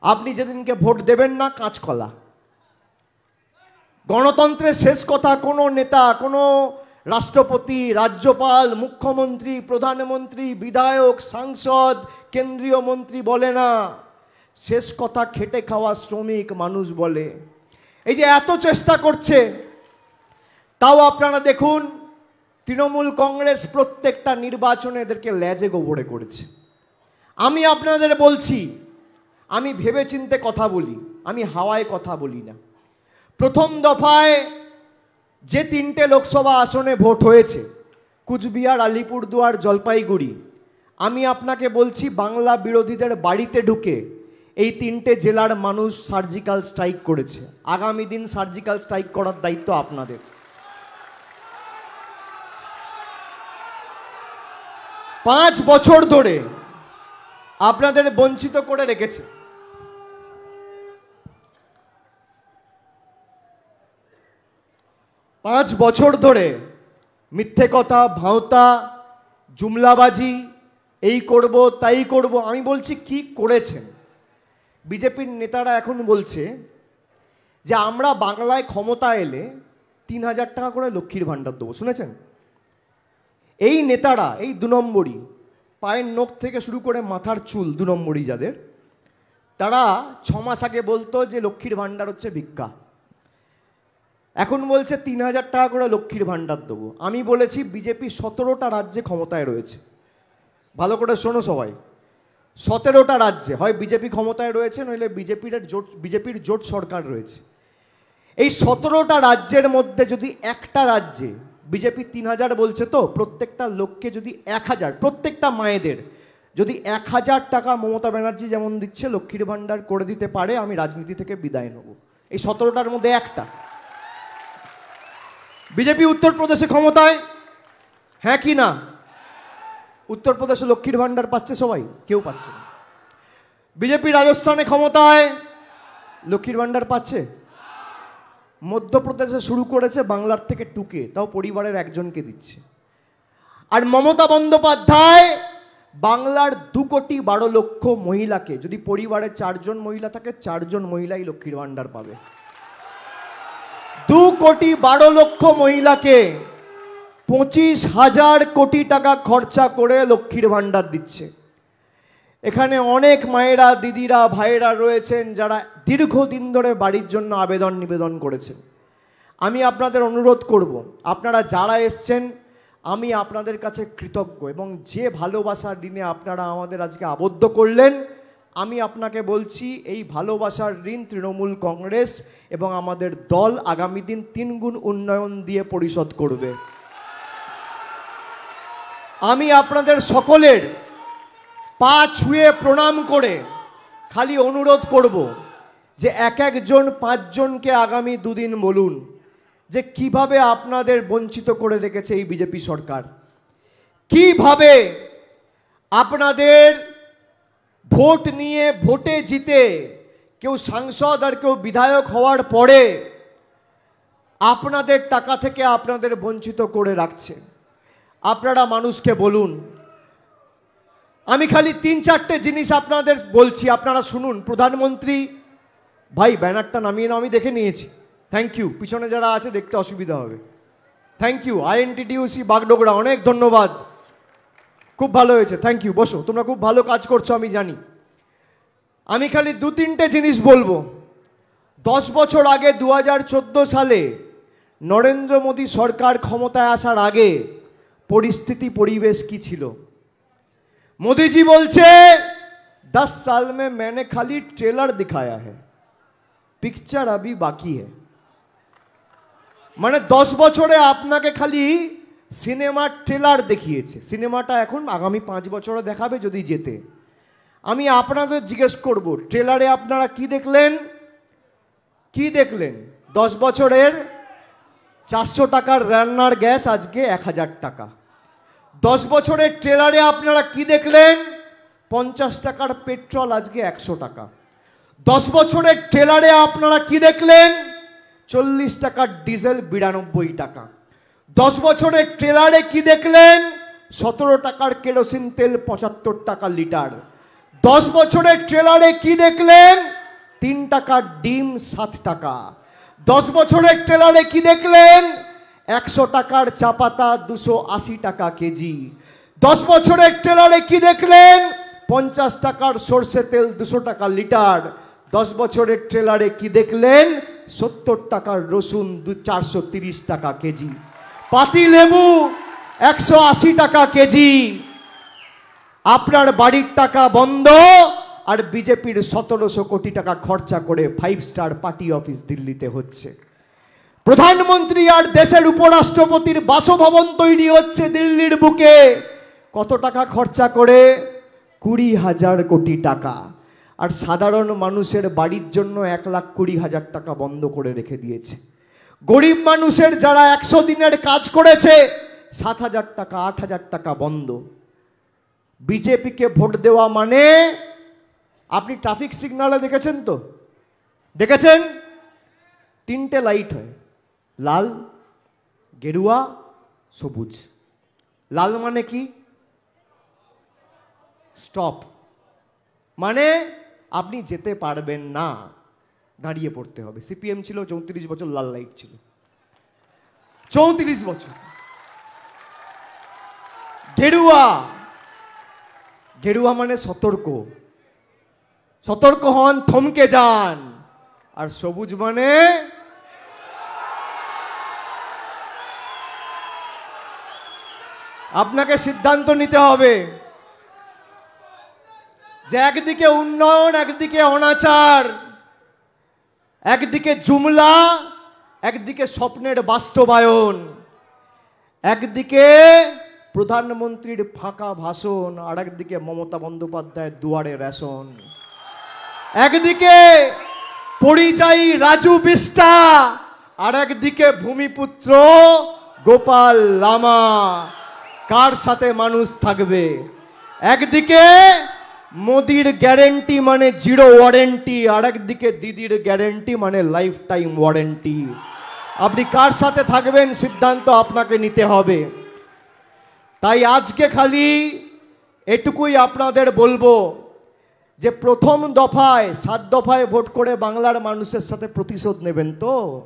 S1: আপনি যেদিনকে ভোট দেবেন না কাঁচকলা গণতন্ত্রের শেষ কথা কোনো নেতা, কোনো রাষ্ট্রপতি, রাজ্যপাল, মুখ্যমন্ত্রী, প্রধানমন্ত্রী, বিধায়ক, সাংসদ, কেন্দ্রীয় মন্ত্রী বলে না। শেষ কথা খেটে খাওয়া শ্রমিক মানুষ বলে। এই যে এত চেষ্টা করছে, তাও আপনারা দেখুন, তৃণমূল কংগ্রেস প্রত্যেকটা নির্বাচনে এদেরকে ল্যাজে গোবরে করেছে। আমি আপনাদের বলছি, আমি ভেবেচিন্তে কথা বলি, আমি হাওয়ায় কথা বলি না। প্রথম দফায় যে তিনটে লোকসভা আসনে ভোট হয়েছে, কুচবিহার, আলিপুরদুয়ার, জলপাইগুড়ি, আমি আপনাকে বলছি, বাংলা বিরোধীদের বাড়িতে ঢুকে এই তিনটে জেলার মানুষ সার্জিক্যাল স্ট্রাইক করেছে। আগামী দিন সার্জিক্যাল স্ট্রাইক করার দায়িত্ব আপনাদের। পাঁচ বছর ধরে আপনাদের বঞ্চিত করে রেখেছে। পাঁচ বছর ধরে মিথ্যে কথা, ভাঁওতা, জুমলাবাজি, এই করব, তাই করব, আমি বলছি কি করেছেন? বিজেপির নেতারা এখন বলছে যে আমরা বাংলায় ক্ষমতা এলে তিন হাজার টাকা করে লক্ষ্মীর ভাণ্ডার দেবো। শুনেছেন? এই নেতারা, এই দু নম্বরই, পায়ের নখ থেকে শুরু করে মাথার চুল দু নম্বরই যাদের, তারা ছমাস আগে বলতো যে লক্ষ্মীর ভাণ্ডার হচ্ছে ভিক্ষা। এখন বলছে তিন হাজার টাকা করে লক্ষ্মীর ভাণ্ডার দেবো। আমি বলেছি বিজেপি সতেরোটা রাজ্যে ক্ষমতায় রয়েছে। ভালো করে শোনো সবাই। সতেরোটা রাজ্যে, হয় বিজেপি ক্ষমতায় রয়েছে, নইলে বিজেপির জোট বিজেপির জোট সরকার রয়েছে। এই সতেরোটা রাজ্যের মধ্যে যদি একটা রাজ্যে বিজেপি তিন হাজার বলছে তো, প্রত্যেকটা লোককে যদি এক হাজার, প্রত্যেকটা মায়েদের যদি এক হাজার টাকা মমতা ব্যানার্জি যেমন দিচ্ছে, লক্ষ্মীর ভাণ্ডার করে দিতে পারে, আমি রাজনীতি থেকে বিদায় নেব। এই সতেরোটার মধ্যে একটা। বিজেপি উত্তরপ্রদেশে ক্ষমতায়? হ্যাঁ কি না? উত্তরপ্রদেশে লক্ষ্মীর ভাণ্ডার পাচ্ছে সবাই? কেউ পাচ্ছে না। বিজেপি রাজস্থানে ক্ষমতায়, লক্ষ্মীর ভাণ্ডার পাচ্ছে? মধ্যপ্রদেশে শুরু করেছে বাংলার থেকে টুকে, তাও পরিবারের একজনকে দিচ্ছে। আর মমতা বন্দ্যোপাধ্যায়, বাংলার দু কোটি বারো লক্ষ মহিলাকে, যদি পরিবারে চারজন মহিলা থাকে, চারজন মহিলাই লক্ষ্মীর ভাণ্ডার পাবে। দু কোটি বারো লক্ষ মহিলাকে পঁচিশ হাজার কোটি টাকা খরচা করে লক্ষ্মীর ভাণ্ডার দিচ্ছে। এখানে অনেক মায়েরা, দিদিরা, ভাইয়েরা রয়েছেন যারা দীর্ঘদিন ধরে বাড়ির জন্য আবেদন নিবেদন করেছেন। আমি আপনাদের অনুরোধ করব, আপনারা যারা এসছেন, আমি আপনাদের কাছে কৃতজ্ঞ এবং যে ভালোবাসার ঋণে আপনারা আমাদের আজকে আবদ্ধ করলেন, আমি আপনাকে বলছি, এই ভালোবাসার ঋণ তৃণমূল কংগ্রেস এবং আমাদের দল আগামী দিন তিনগুণ উন্নয়ন দিয়ে পরিশোধ করবে। আমি আপনাদের সকলের পা ছুঁয়ে প্রণাম করে খালি অনুরোধ করব যে এক একজন, পাঁচজনকে আগামী দুদিন বলুন যে কীভাবে আপনাদের বঞ্চিত করে রেখেছে এই বিজেপি সরকার। কীভাবে আপনাদের ভোট নিয়ে ভোটে জিতে কেউ সাংসদ আর কেউ বিধায়ক হওয়ার পরে আপনাদের টাকা থেকে আপনাদের বঞ্চিত করে রাখছে। আপনারা মানুষকে বলুন। আমি খালি তিন চারটে জিনিস আপনাদের বলছি, আপনারা শুনুন। প্রধানমন্ত্রী, ভাই, ব্যানারটা নামিয়ে আমি দেখে নিয়েছি। থ্যাংক ইউ পিছনে যারা আছে, দেখতে অসুবিধা হবে। থ্যাংক ইউ আইএনটিডিউসি বাগডোগরা, অনেক ধন্যবাদ। খুব ভালো হয়েছে। থ্যাংক ইউ বসো, তোমরা খুব ভালো কাজ করছ, আমি জানি। আমি খালি দু তিনটে জিনিস বলব। দশ বছর আগে দু হাজার চোদ্দ সালে, নরেন্দ্র মোদী সরকার ক্ষমতায় আসার আগে পরিস্থিতি, পরিবেশ কি ছিল? মোদিজি বলছে, দশ সাল মে মানে খালি ট্রেলার ट्रेलर दिखाया পিকচার अभी বাকি है মানে 10 বছরে আপনাকে খালি সিনেমার ট্রেলার দেখিয়েছে। সিনেমাটা এখন আগামী পাঁচ বছরে দেখাবে যদি যেতে। আমি আপনাদের জিজ্ঞেস করব, ট্রেলারে আপনারা কি দেখলেন? কি দেখলেন? দশ বছরের চারশো টাকার রান্নার গ্যাস আজকে এক হাজার টাকা। দশ বছরের ট্রেলারে আপনারা কি দেখলেন? পঞ্চাশ টাকার পেট্রোল আজকে একশো টাকা। দশ বছরের ট্রেলারে আপনারা কি দেখলেন? চল্লিশ টাকার ডিজেল বিরানব্বই টাকা। দশ বছরের ট্রেলারে কি দেখলেন? সতেরো টাকার কেরোসিন তেল পঁচাত্তর টাকা লিটার। দশ বছরের ট্রেলারে কি দেখলেন? তিন টাকার ডিম, সাত টাকা। দশ বছরের ট্রেলারে কি দেখলেন? একশো টাকার চা পাতা, দুশো আশি টাকা কেজি। দশ বছরের ট্রেলারে কি দেখলেন? পঞ্চাশ টাকার সর্ষে তেল, দুশো টাকা লিটার। দশ বছরের ট্রেলারে কি দেখলেন? সত্তর টাকার রসুন, দু চারশো তিরিশ টাকা কেজি। পাতি লেবু, একশো আশি টাকা কেজি। আপনার বাড়ির টাকা বন্ধ। আর বিজেপির সতেরোশো কোটি টাকা খরচা করে ফাইভ স্টার পার্টি অফিস দিল্লিতে হচ্ছে। প্রধানমন্ত্রী আর দেশের উপরাষ্ট্রপতির বাসভবন তৈরি হচ্ছে দিল্লির বুকে। কত টাকা খরচা করে? কুড়ি হাজার কোটি টাকা। আর সাধারণ মানুষের বাড়ির জন্য এক লাখ কুড়ি হাজার টাকা বন্ধ করে রেখে দিয়েছে। গরিব মানুষের যারা একশো দিনের কাজ করেছে, সাত হাজার টাকা, আট হাজার টাকা বন্ধ। বিজেপিকে ভোট দেওয়া মানে আপনি ট্রাফিক সিগনালে দেখেছেন তো? দেখেছেন? তিনটে লাইট হয়। লাল, গেরুয়া, সবুজ। লাল মানে কি? স্টপ মানে আপনি যেতে পারবেন না। দাঁড়িয়ে পড়তে হবে। সিপিএম ছিল, চৌত্রিশ বছর লাল লাইট ছিল। চৌত্রিশ বছর। গেরুয়া। গেরুয়া মানে সতর্ক। সতর্ক হন, থমকে যান। আর সবুজ মানে আপনাকে সিদ্ধান্ত নিতে হবে যে একদিকে উন্নয়ন, একদিকে অনাচার, একদিকে জুমলা, একদিকে স্বপ্নের বাস্তবায়ন, একদিকে প্রধানমন্ত্রীর ফাঁকা ভাষণ, আর একদিকে মমতা বন্দ্যোপাধ্যায়ের দুয়ারে রেশন। একদিকে পরিযায়ী রাজু বিস্তা আর একদিকে ভূমিপুত্র গোপাল লামা। কার সাথে মানুষ থাকবে? একদিকে মোদির গ্যারেন্টি মানে জিরো ওয়ারেন্টি, আর একদিকে দিদির গ্যারেন্টি মানে লাইফ টাইম ওয়ারেন্টি। আপনি কার সাথে থাকবেন? সিদ্ধান্ত আপনাকে নিতে হবে। তাই আজকে খালি এটুকুই আপনাদের বলব। যে প্রথম দফায়, সাত দফায় ভোট করে বাংলার মানুষের সাথে প্রতিশোধ নেবেন তো,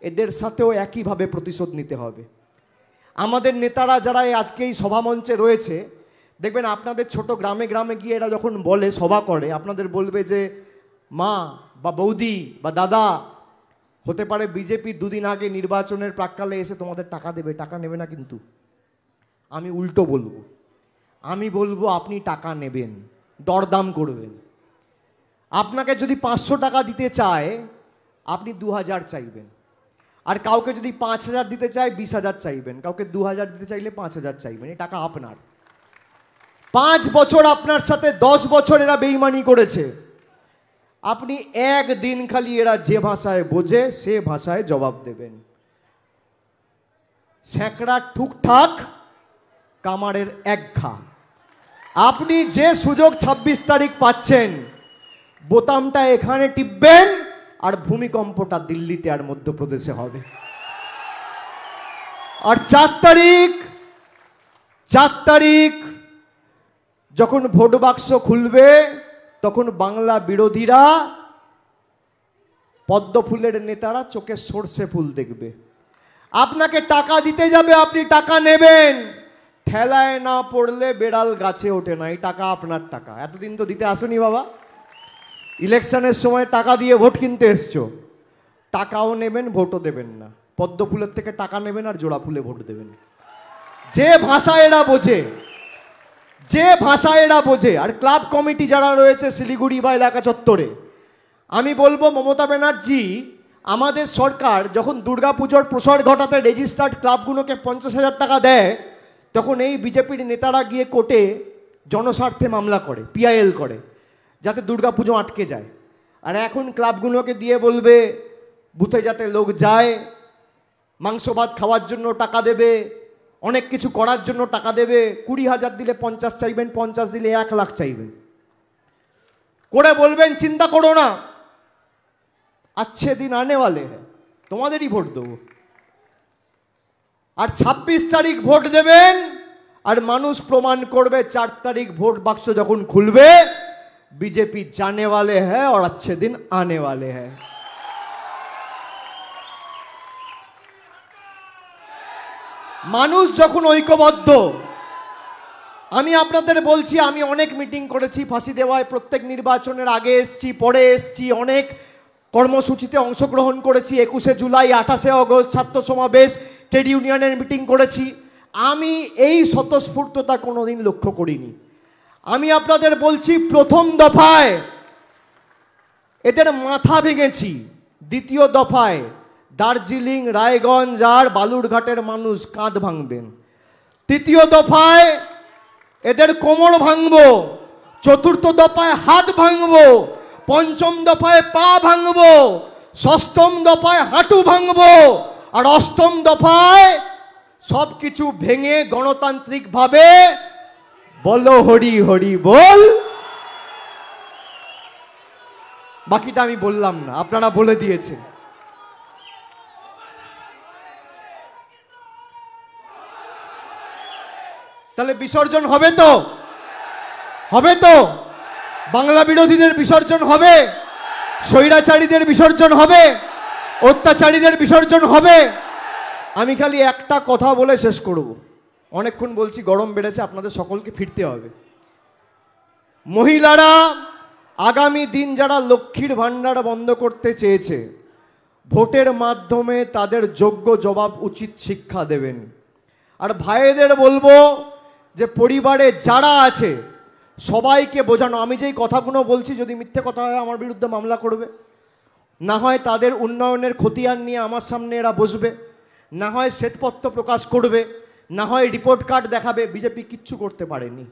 S1: এদের সাথেও একইভাবে প্রতিশোধ নিতে হবে। আমাদের নেতারা যারা আজকে এই সভামঞ্চে রয়েছে, দেখবেন আপনাদের ছোট গ্রামে গ্রামে গিয়ে এরা যখন বলে, সভা করে, আপনাদের বলবে যে, মা বা বৌদি বা দাদা, হতে পারে বিজেপি দুদিন আগে নির্বাচনের প্রাককালে এসে তোমাদের টাকা দেবে, টাকা নেবে না কিন্তু। আমি উল্টো বলব। আমি বলব, আপনি টাকা নেবেন। দরদাম করবেন। আপনাকে যদি পাঁচশো টাকা দিতে চায়, আপনি দু হাজার চাইবেন। আর কাউকে যদি পাঁচ হাজার দিতে চায় বিশ হাজার চাইবেন। কাউকে দু হাজার দিতে চাইলে পাঁচ হাজার চাইবেন। এই টাকা আপনার। পাঁচ বছর আপনার সাথে, দশ বছর এরা বেইমানি করেছে। আপনি একদিন খালি এরা যে ভাষায় বোঝে, সে ভাষায় জবাব দেবেন। স্যাঁকড়া ঠুকঠাক, কামারের এক ঘা আপনি যে সুযোগ ২৬ তারিখ পাচ্ছেন, বোতামটা এখানে টিপবেন আর ভূমিকম্পটা দিল্লিতে আর মধ্যপ্রদেশে হবে। আর চার তারিখ চার তারিখ যখন ভোট বাক্স খুলবে, তখন বাংলা বিরোধীরা পদ্ম ফুলের নেতারা চোখে সর্ষে ফুল দেখবে। আপনাকে টাকা দিতে যাবে, আপনি টাকা নেবেন। ঠেলায় না পড়লে বেড়াল গাছে ওঠে না, এই টাকা আপনার টাকা। এতদিন তো দিতে আসুনি বাবা। ইলেকশনের সময় টাকা দিয়ে ভোট কিনতে এসছো। টাকাও নেবেন, ভোটও দেবেন না। পদ্ম ফুলের থেকে টাকা নেবেন আর জোড়া ফুলে ভোট দেবেন। যে ভাষা এরা বোঝে, যে ভাষা এরা বোঝে, আর ক্লাব কমিটি যারা রয়েছে শিলিগুড়ি বা এলাকা চত্বরে, আমি বলব মমতা ব্যানার্জি, আমাদের সরকার যখন দুর্গাপুজোর প্রসার ঘটাতে রেজিস্টার্ড ক্লাবগুলোকে পঞ্চাশ হাজার টাকা দেয় তখন এই বিজেপির নেতারা গিয়ে কোর্টে জনস্বার্থে মামলা করে পিআইএল করে, যাতে দুর্গা পুজো আটকে যায়। আর এখন ক্লাবগুলোকে দিয়ে বলবে, বুথে যাতে লোক যায়, মাংস ভাত খাওয়ার জন্য টাকা দেবে, অনেক কিছু করার জন্য টাকা দেবে, কুড়ি হাজার দিলে পঞ্চাশ চাইবেন, পঞ্চাশ দিলে এক লাখ চাইবেন। করে বলবেন, চিন্তা করো না আচ্ছে দিন আনেওয়ালে তোমাদেরই ভোট দেবো। আর ছাব্বিশ তারিখ ভোট দেবেন আর মানুষ প্রমাণ করবে চার তারিখ ভোট বাক্স যখন খুলবে বিজেপি জানে वाले है और अच्छे दिन आने वाले हैं মানুষ যখন ঐক্যবদ্ধ আমি আপনাদের বলছি আমি অনেক মিটিং করেছি ফাঁসি দেওয়ায় প্রত্যেক নির্বাচনের আগে এসছি পরে এসছি অনেক কর্মসূচিতে অংশগ্রহণ করেছি একুশে জুলাই আঠাশে অগস্ট ছাত্র সমাবেশ ট্রেড ইউনিয়নের মিটিং করেছি। আমি এই স্বতঃস্ফূর্ততা কোনোদিন লক্ষ্য করিনি। আমি আপনাদের বলছি, প্রথম দফায় এদের মাথা ভেঙেছি। দ্বিতীয় দফায় দার্জিলিং, রায়গঞ্জ আর বালুরঘাটের মানুষ কাঁধ ভাঙবেন। তৃতীয় দফায় এদের কোমর ভাঙব। চতুর্থ দফায় হাত ভাঙব। পঞ্চম দফায় পা ভাঙব। ষষ্ঠম দফায় হাঁটু ভাঙবো। আর অষ্টম দফায় সব কিছু ভেঙে গণতান্ত্রিকভাবে বলো হরি হরি বল। বাকিটা আমি বললাম না, আপনারা বলে দিয়েছেন। তাহলে বিসর্জন হবে তো? হবে তো? বাংলা বিরোধীদের বিসর্জন হবে? স্বৈরাচারীদের বিসর্জন হবে? অত্যাচারীদের বিসর্জন হবে। আমি খালি একটা কথা বলে শেষ করব। অনেকক্ষণ বলছি, গরম বেড়েছে, আপনাদের সকলকে ফিরতে হবে। মহিলারা আগামী দিন যারা লক্ষ্মীর ভাণ্ডার বন্ধ করতে চেয়েছে, ভোটের মাধ্যমে তাদের যোগ্য জবাব উচিত শিক্ষা দেবেন। আর ভাইদের বলব যে, পরিবারে যারা আছে, সবাইকে বোঝানো। আমি যেই কথাগুলো বলছি, যদি মিথ্যে কথা হয়, আমার বিরুদ্ধে মামলা করবে। না হয় তাদের উন্নয়নের খতিয়ান নিয়ে আমার সামনে এরা বসবে, না হয় শ্বেতপত্র প্রকাশ করবে, না হয় রিপোর্ট কার্ড দেখাবে বিজেপি কিচ্ছু করতে পারেনি।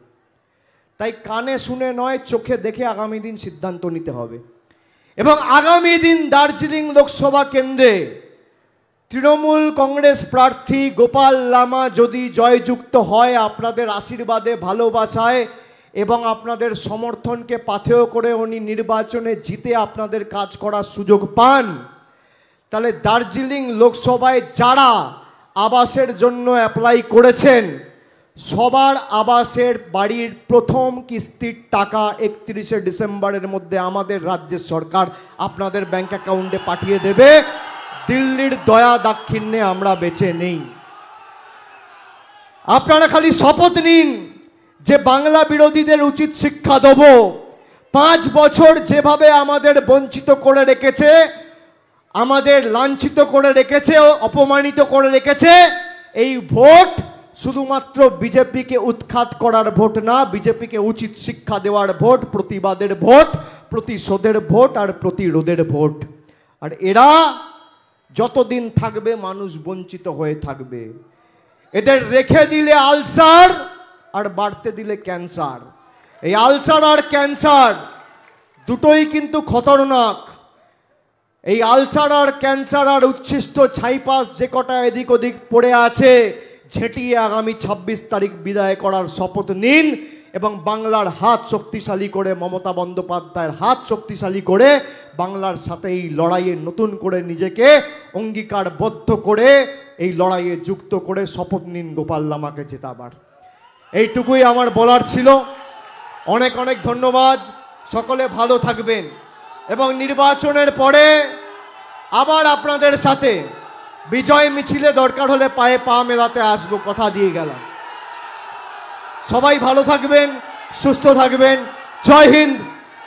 S1: তাই কানে শুনে নয়, চোখে দেখে আগামী দিন সিদ্ধান্ত নিতে হবে। এবং আগামী দিন দার্জিলিং লোকসভা কেন্দ্রে তৃণমূল কংগ্রেস প্রার্থী গোপাল লামা যদি জয়যুক্ত হয়, আপনাদের আশীর্বাদে, ভালোবাসায় এবং আপনাদের সমর্থনকে পাথেয় করে উনি নির্বাচনে জিতে আপনাদের কাজ করার সুযোগ পান। তাহলে দার্জিলিং লোকসভায় যারা আবাসের জন্য অ্যাপ্লাই করেছেন, সবার আবাসের বাড়ির প্রথম কিস্তির টাকা একত্রিশে ডিসেম্বরের মধ্যে আমাদের রাজ্যের সরকার আপনাদের ব্যাংক অ্যাকাউন্টে পাঠিয়ে দেবে। দিল্লির দয়া দাক্ষিণ্যে আমরা বেঁচে নেই। আপনারা খালি শপথ নিন। যে বাংলা বিরোধীদের উচিত শিক্ষা দেব, পাঁচ বছর যেভাবে আমাদের বঞ্চিত করে রেখেছে, আমাদের লাঞ্ছিত করে রেখেছে, অপমানিত করে রেখেছে, এই ভোট শুধুমাত্র বিজেপিকে উৎখাত করার ভোট না, বিজেপিকে উচিত শিক্ষা দেওয়ার ভোট, প্রতিবাদের ভোট, প্রতিশোধের ভোট আর প্রতিরোধের ভোট। আর এরা যতদিন থাকবে মানুষ বঞ্চিত হয়ে থাকবে। এদের রেখে দিলে আলসার আর বাড়তে দিলে ক্যান্সার। এই আলসার আর ক্যান্সার দুটোই কিন্তু খতরনাক। এই আলসার আর ক্যান্সার আর উচ্ছিষ্ট ছাইপাস যে কটা এদিক ওদিক পড়ে আছে, ঝেঁটিয়ে আগামী ছাব্বিশ তারিখ বিদায় করার শপথ নিন এবং বাংলার হাত শক্তিশালী করে, মমতা বন্দ্যোপাধ্যায়ের হাত শক্তিশালী করে, বাংলার সাথে এই লড়াইয়ে নতুন করে নিজেকে অঙ্গীকারবদ্ধ করে, এই লড়াইয়ে যুক্ত করে শপথ নিন গোপাল লামাকে জেতাবার। এইটুকুই আমার বলার ছিল। অনেক অনেক ধন্যবাদ। সকলে ভালো থাকবেন। এবং নির্বাচনের পরে আবার আপনাদের সাথে বিজয় মিছিলে দরকার হলে পায়ে পা মেলাতে আসব, কথা দিয়ে গেলাম। সবাই ভালো থাকবেন, সুস্থ থাকবেন। জয় হিন্দ,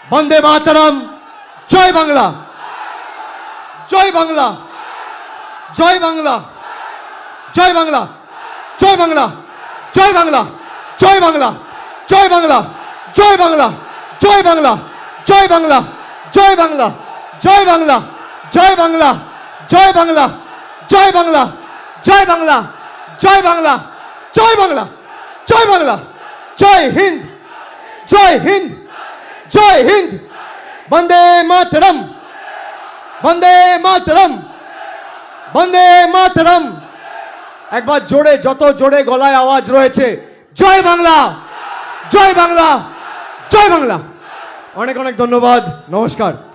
S1: বন্দে মাতারাম। জয় বাংলা। জয় বাংলা। জয় বাংলা। জয় বাংলা। জয় বাংলা। জয় বাংলা। জয় বাংলা জয় বাংলা জয় বাংলা জয় বাংলা জয় বাংলা জয় বাংলা জয় বাংলা জয় বাংলা জয় বাংলা জয় বাংলা জয় বাংলা জয় বাংলা জয় বাংলা জয় বাংলা জয় হিন্দ জয় হিন্দ জয় হিন্দ বন্দে মাতরম বন্দে মাতরম বন্দে মাতরম একবার জোরে যত জোরে গলায় আওয়াজ রয়েছে জয় বাংলা। জয় বাংলা। জয় বাংলা। অনেক অনেক ধন্যবাদ। নমস্কার।